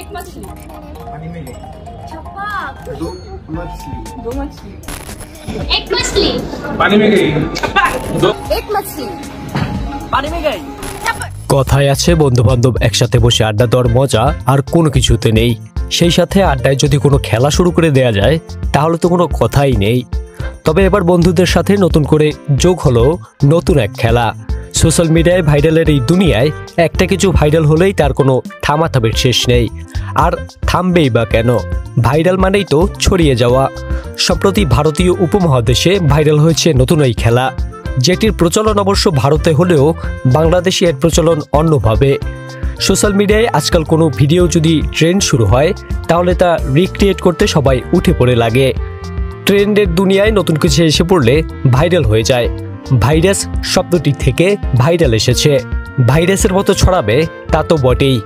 एक मछली पानी में गई छपाक दो मछली दो मछली एक मछली पानी में गई दो एक मछली পানি মে গই কথায় আছে বন্ধু বান্ধব একসাথে বসে আড্ডা দেওয়ার মজা আর কোনো কিছুতে নেই সেই সাথে আড্ডায় যদি কোনো খেলা শুরু করে দেয়া যায় তাহলে তো কোনো কথাই নেই তবে এবার বন্ধুদের সাথে নতুন করে যোগ হলো নতুন এক খেলা সোশ্যাল মিডিয়ায় ভাইরালের এই দুনিয়ায় একটা কিছু ভাইরাল হলেই তার কোনো থামাথামের শেষ নেই আর থামবেই বা কেন? ভাইরাল মানেই তো ছড়িয়ে যাওয়া। সম্প্রতি ভারতীয় উপমহাদেশে ভাইরাল হয়েছে নতুন এই খেলা, যেটির প্রচলন অবশ্য ভারতে হলেও বাংলাদেশে এর প্রচলন অন্যভাবে। সোশ্যাল মিডিয়ায় আজকাল কোনো ভিডিও যদি ট্রেন্ড শুরু হয়, তাহলে তা রিক্রিয়েট করতে সবাই উঠে পড়ে লাগে। ট্রেন্ডের দুনিয়ায় নতুন কিছু এসে পড়লে ভাইরাল হয়ে যায়। ভাইরাস শব্দটি থেকে ভাইরাল এসেছে। ভাইরাসের মতো ছড়াবে তা তো বটেই।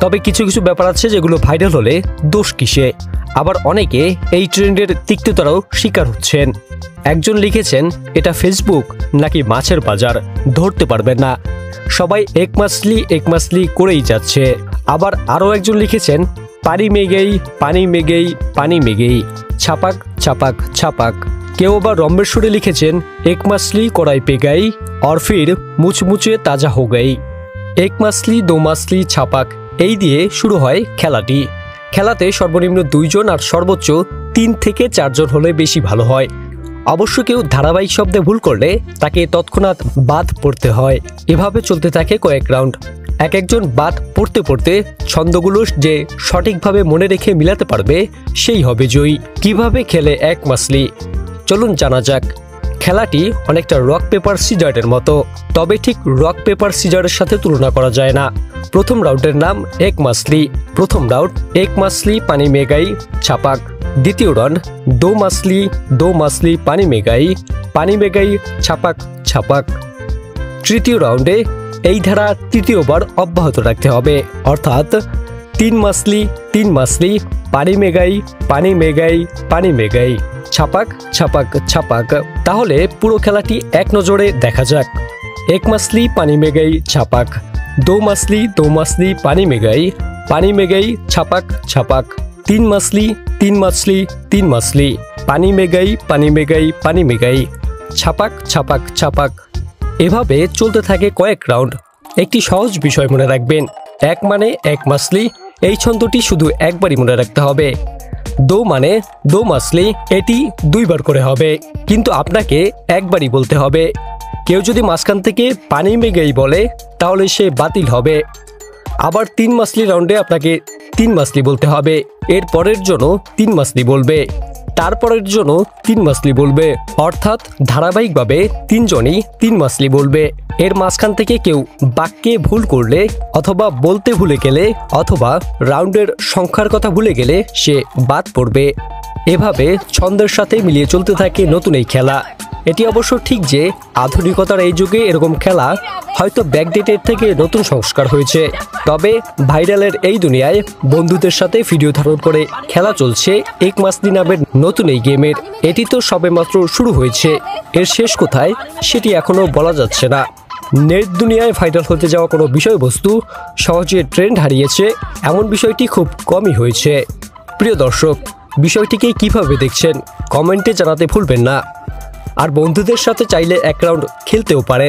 তবে কিছু কিছু ব্যাপার আছে যেগুলো ভাইরাল হলে দোষ কিসে? আবার অনেকে এই ট্রেন্ডের তিক্ততারাও শিকার হচ্ছেন। একজন লিখেছেন, এটা ফেসবুক নাকি মাছের বাজার? ধরতে পারবেন না। সবাই এক মাসলি এক মাসলি করেই যাচ্ছে। আবার আরও একজন লিখেছেন, পানি মেগেই পানি মেগেই পানি মেগেই। ছাপাক ছাপাক ছাপাক। কেউ আবার রম্বেশ্বরে লিখেছেন এক মাসলি কড়াই পেগাই, অরফির মুচমুচে তাজা হোগাই এক মাসলি দো মাসলি ছাপাক। এই দিয়ে শুরু হয় খেলাটি। খেলাতে সর্বনিম্ন দুইজন আর সর্বোচ্চ তিন থেকে চারজন হলে বেশি ভালো হয়। অবশ্য কেউ ধারাবাহিক শব্দে ভুল করলে তাকে তৎক্ষণাৎ বাদ পড়তে হয়। এভাবে চলতে থাকে কয়েক রাউন্ড। এক একজন বাদ পড়তে পড়তে ছন্দগুলো যে সঠিকভাবে মনে রেখে মিলাতে পারবে, সেই হবে জয়ী। কীভাবে খেলে এক মাসলি? চলুন জানা যাক। খেলাটি অনেকটা রক পেপার সিজারের মতো। তবে ঠিক রক পেপার সিজারের সাথে তুলনা করা যায় না। প্রথম রাউন্ডের নাম এক মাসলি। প্রথম রাউন্ড এক মাসলি পানি মেগাই, ছাপাক। দ্বিতীয় রাউন্ড দো মাসলি দো মাসলি পানি মেগাই পানি মেগাই, ছাপাক ছাপাক। তৃতীয় রাউন্ডে এই ধারা তৃতীয়বার অব্যাহত রাখতে হবে। অর্থাৎ তিন মাসলি তিন মাসলি, পানি মেগাই পানি মেগাই পানি মেগাই। ছাপাক ছাপাক ছাপাক। তাহলে পুরো খেলাটি এক নজরে দেখা যাক। এক মাসলি পানি মেগাই, ছাপাক। দো মাসলি দো মাসলি পানি মেগাই। পানি মেগাই, ছাপাক ছাপাক। তিন মাসলি তিন মাসলি তিন মাসলি। পানি মেগাই পানি মেগাই পানি মেগাই। ছাপাক ছাপাক ছাপাক। এভাবে চলতে থাকে কয়েক রাউন্ড। একটি সহজ বিষয় মনে রাখবেন। এক মানে এক মাসলি, এই ছন্দটি শুধু একবারই মনে রাখতে হবে। দো মানে দো মাসলি এটি দুইবার করে হবে। কিন্তু আপনাকে একবারই বলতে হবে। কেউ যদি মাঝখান থেকে পানি মেগেই বলে, তাহলে সে বাতিল হবে। আবার তিন মাসলি রাউন্ডে আপনাকে তিন মাসলি বলতে হবে। এর পরের জন্য তিন মাসলি বলবে। তারপরের জন্য তিন মাসলি বলবে। অর্থাৎ ধারাবাহিকভাবে তিনজনই তিন মাসলি বলবে। এর মাঝখান থেকে কেউ বাক্যে ভুল করলে অথবা বলতে ভুলে গেলে অথবা রাউন্ডের সংখ্যার কথা ভুলে গেলে সে বাদ পড়বে। এভাবে ছন্দের সাথে মিলিয়ে চলতে থাকে নতুন এই খেলা। এটি অবশ্য ঠিক যে আধুনিকতার এই যুগে এরকম খেলা হয়তো ব্যাকডেটের থেকে নতুন সংস্কার হয়েছে। তবে ভাইরালের এই দুনিয়ায় বন্ধুদের সাথে ভিডিও ধারণ করে খেলা চলছে এক মাসদি নামের নতুন এই গেমের। এটি তো সবেমাত্র শুরু হয়েছে। এর শেষ কোথায় সেটি এখনও বলা যাচ্ছে না। নেট দুনিয়ায় ভাইরাল হতে যাওয়া কোনো বিষয়বস্তু সহজে ট্রেন্ড হারিয়েছে, এমন বিষয়টি খুব কমই হয়েছে। প্রিয় দর্শক, বিষয়টিকে কীভাবে দেখছেন? কমেন্টে জানাতে ভুলবেন না। আর বন্ধুদের সাথে চাইলে এক রাউন্ড খেলতেও পারে।